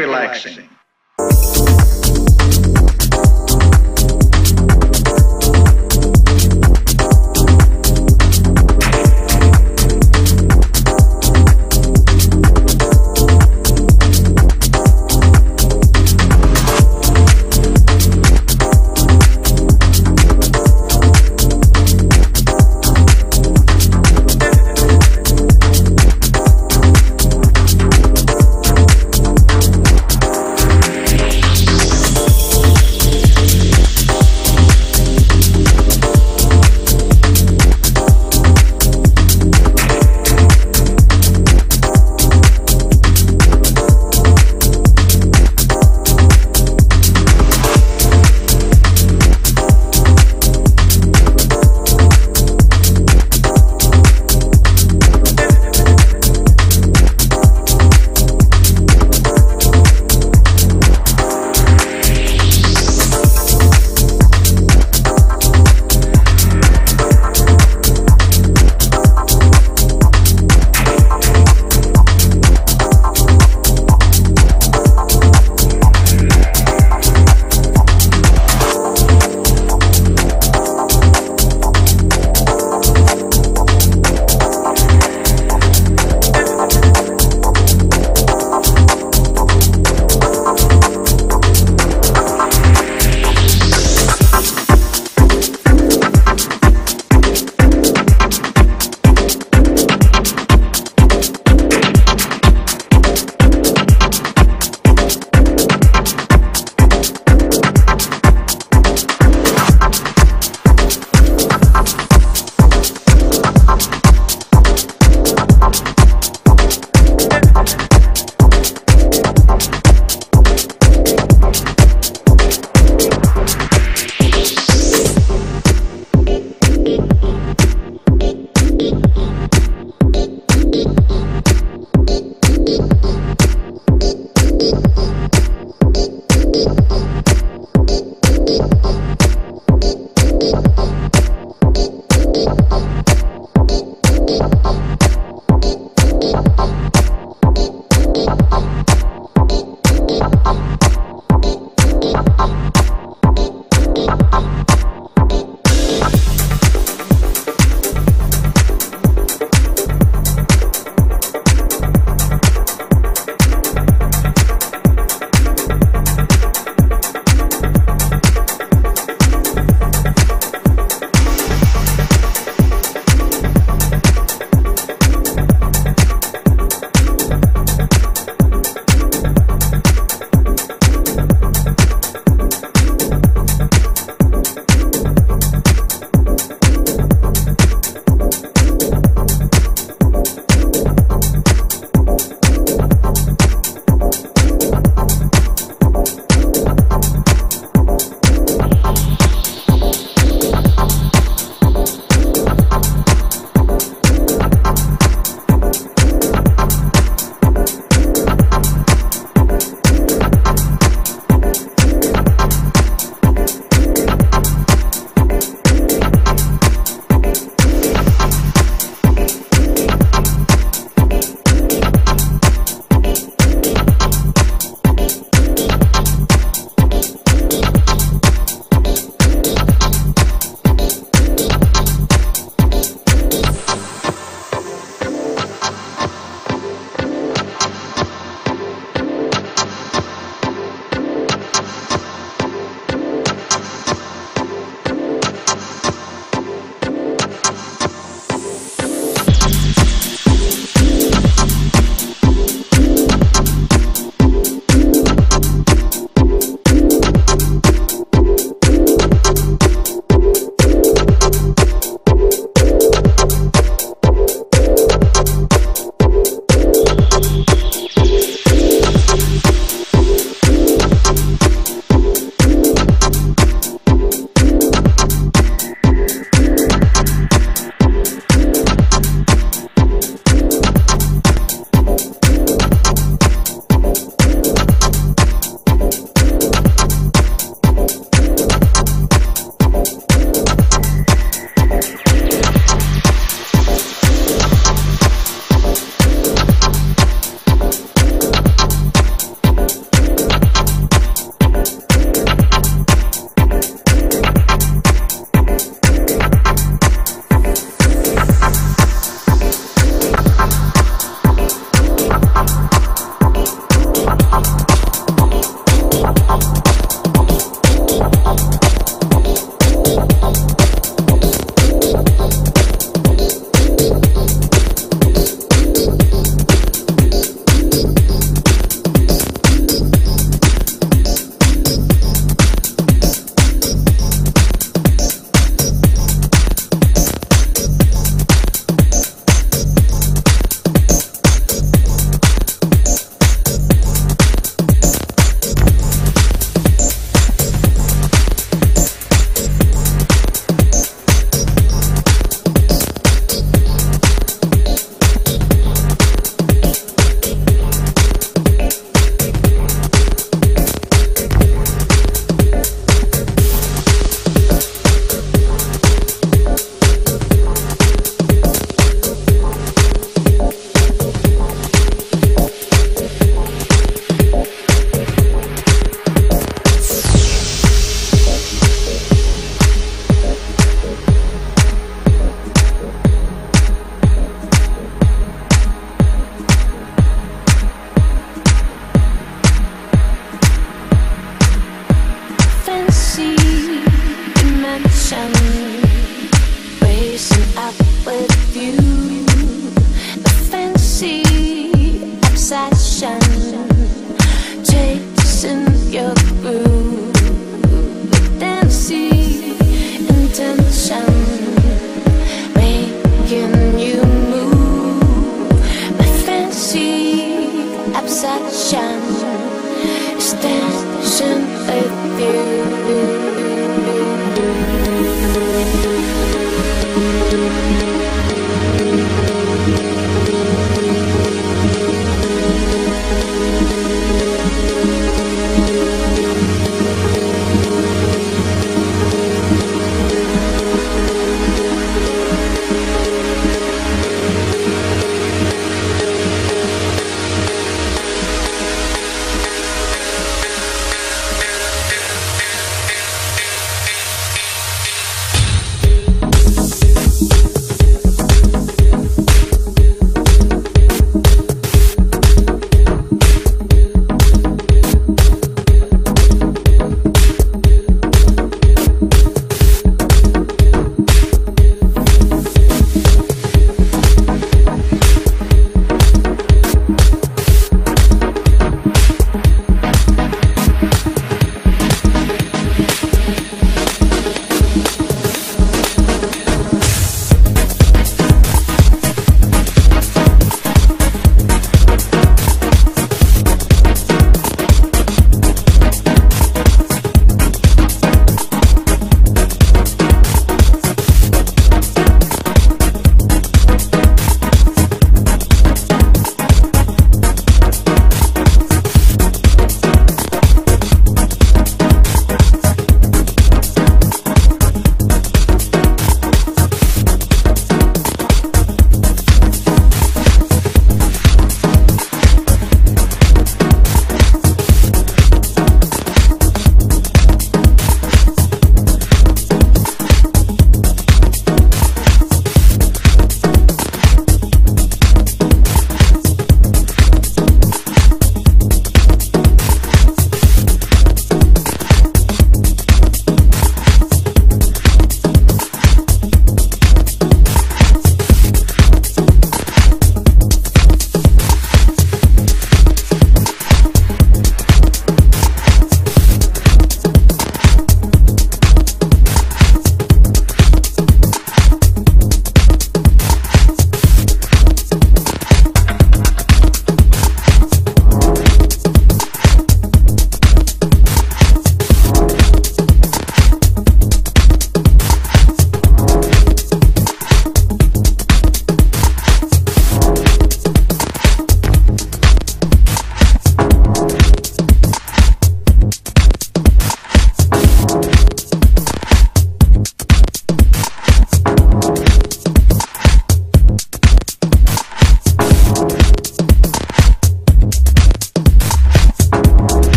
relaxing.